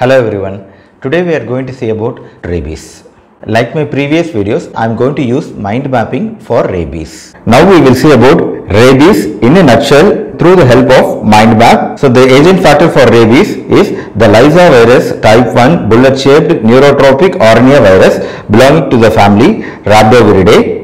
Hello everyone. Today we are going to see about rabies. Like my previous videos, I am going to use mind mapping for rabies. Now we will see about rabies in a nutshell through the help of mind map. So the agent factor for rabies is the Lyssa virus type 1 bullet shaped neurotropic RNA virus belonging to the family Rhabdoviridae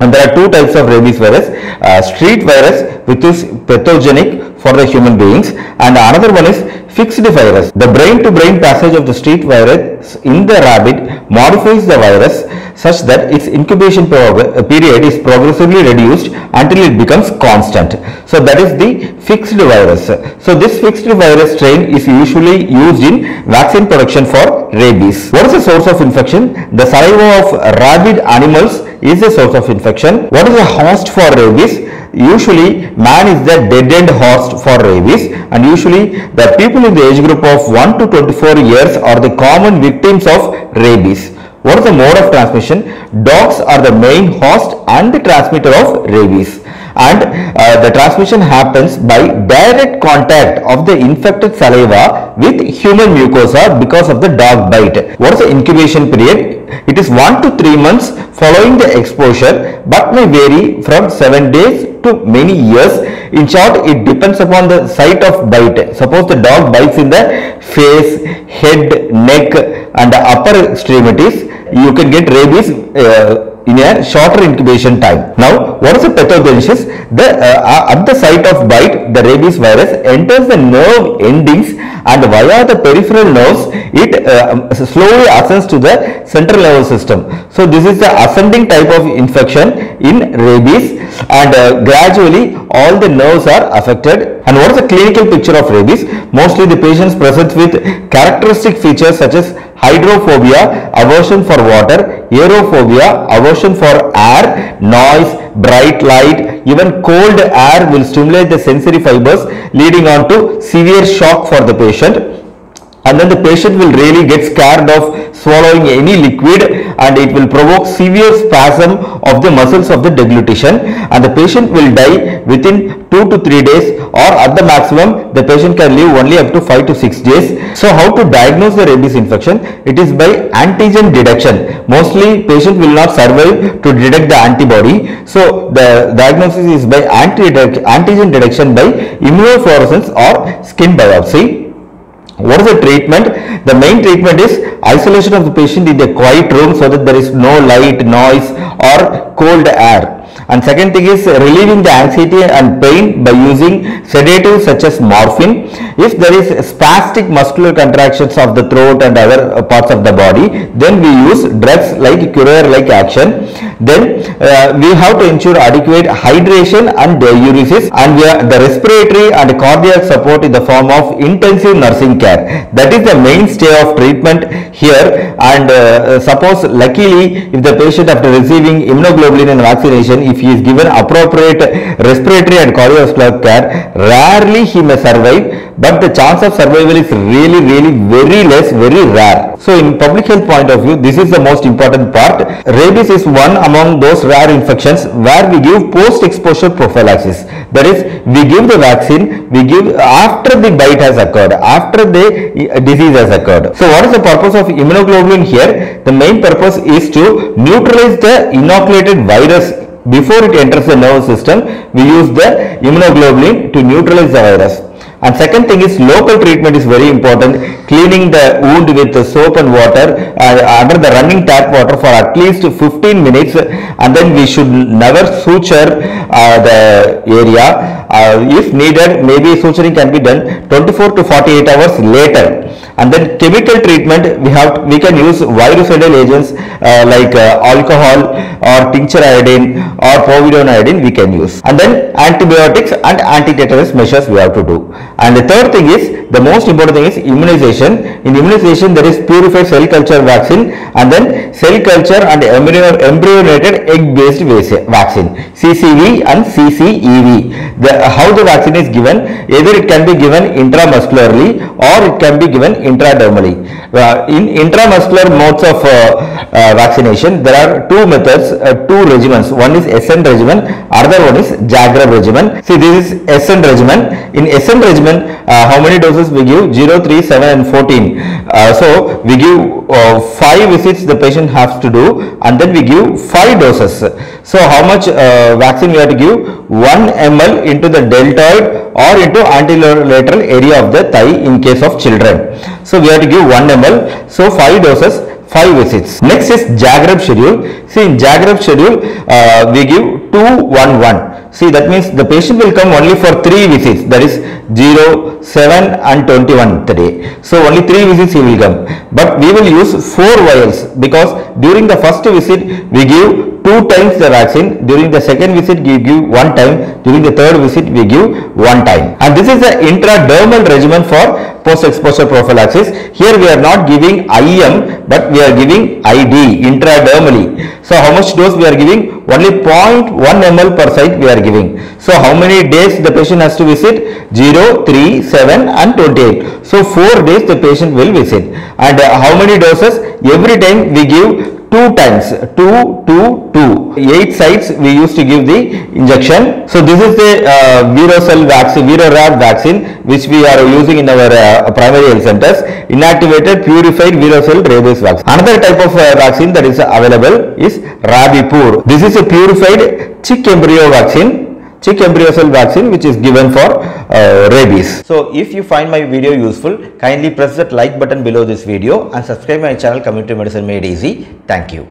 and there are two types of rabies virus uh, street virus which is pathogenic for the human beings and another one is fixed virus. The brain to brain passage of the street virus in the rabbit modifies the virus such that its incubation uh, period is progressively reduced until it becomes constant. So that is the fixed virus. So this fixed virus strain is usually used in vaccine production for rabies. What is the source of infection? The saliva of rabid animals is the source of infection. What is the host for rabies? Usually man is the dead end host for rabies and usually the people in the age group of 1 to 24 years are the common victims of rabies. What is the mode of transmission? Dogs are the main host and the transmitter of rabies and uh, the transmission happens by direct contact of the infected saliva with human mucosa because of the dog bite. What is the incubation period? It is 1 to 3 months following the exposure but may vary from 7 days to many years. In short, it depends upon the site of bite. Suppose the dog bites in the face, head, neck and the upper extremities, you can get rabies uh, in a shorter incubation time. Now, what is the pathogenesis? The, uh, at the site of bite, the rabies virus enters the nerve endings and via the peripheral nerves, it uh, slowly ascends to the central nervous system. So, this is the ascending type of infection in rabies and uh, gradually all the nerves are affected. And what is the clinical picture of rabies? Mostly the patients present with characteristic features such as hydrophobia, aversion for water, aerophobia, aversion for air, noise, bright light, even cold air will stimulate the sensory fibers leading on to severe shock for the patient and then the patient will really get scared of swallowing any liquid and it will provoke severe spasm of the muscles of the deglutition and the patient will die within 2 to 3 days or at the maximum the patient can live only up to 5 to 6 days. So how to diagnose the rabies infection? It is by antigen detection. Mostly patient will not survive to detect the antibody. So the diagnosis is by anti antigen detection by immunofluorescence or skin biopsy. What is the treatment? The main treatment is isolation of the patient in a quiet room so that there is no light, noise or cold air. And second thing is relieving the anxiety and pain by using sedatives such as morphine. If there is spastic muscular contractions of the throat and other parts of the body, then we use drugs like curare-like action. Then uh, we have to ensure adequate hydration and diuresis and the respiratory and cardiac support in the form of intensive nursing care. That is the mainstay of treatment here and uh, suppose luckily if the patient after receiving immunoglobulin and vaccination if he is given appropriate respiratory and cardiovascular care rarely he may survive but the chance of survival is really really very less very rare so in public health point of view this is the most important part rabies is one among those rare infections where we give post exposure prophylaxis. That is we give the vaccine we give after the bite has occurred after the uh, disease has occurred. So what is the purpose of immunoglobulin here? The main purpose is to neutralize the inoculated virus. Before it enters the nervous system we use the immunoglobulin to neutralize the virus and second thing is local treatment is very important. Cleaning the wound with the soap and water uh, under the running tap water for at least 15 minutes. And then we should never suture uh, the area. Uh, if needed maybe suturing can be done 24 to 48 hours later. And then chemical treatment we have we can use virucidal agents uh, like uh, alcohol or tincture iodine or povidone iodine we can use. And then antibiotics and anti-tetanus measures we have to do. And the third thing is the most important thing is immunization. In immunization there is purified cell culture vaccine and then cell culture and embryo, embryonated egg based vaccine ccv and ccev the, how the vaccine is given either it can be given intramuscularly or it can be given intradermally. Uh, in intramuscular modes of uh, uh, vaccination there are two methods uh, two regimens one is Essen regimen other one is Zagreb regimen see this is Essen regimen in Essen regimen regimen, uh, how many doses we give? 0, 3, 7 and 14. Uh, so we give uh, 5 visits the patient has to do and then we give 5 doses. So how much uh, vaccine we have to give? 1 ml into the deltoid or into anterolateral area of the thigh in case of children. So we have to give 1 ml. So 5 doses 5 visits. Next is Zagreb schedule. See in Zagreb schedule uh, we give 2 1 1. See that means the patient will come only for 3 visits that is 0, 7 and 21 today. So only 3 visits he will come. But we will use 4 vials because during the first visit we give two times the vaccine during the second visit we give one time during the third visit we give one time and this is the intradermal regimen for post exposure prophylaxis. Here we are not giving IM but we are giving ID intradermally. So how much dose we are giving? Only 0.1 ml per site we are giving. So how many days the patient has to visit? 0 3 7 and 28 so 4 days the patient will visit. And uh, how many doses? Every time we give two times two two two. Eight sites we used to give the injection. So this is the uh, Verocell vaccine Verorab vaccine which we are using in our uh, primary health centers. Inactivated purified Verocell rabies vaccine. Another type of uh, vaccine that is available is rabipur. This is a purified chick embryo vaccine chick embryo cell vaccine which is given for uh, rabies. So if you find my video useful, kindly press that like button below this video and subscribe my channel Community Medicine Made Easy. Thank you.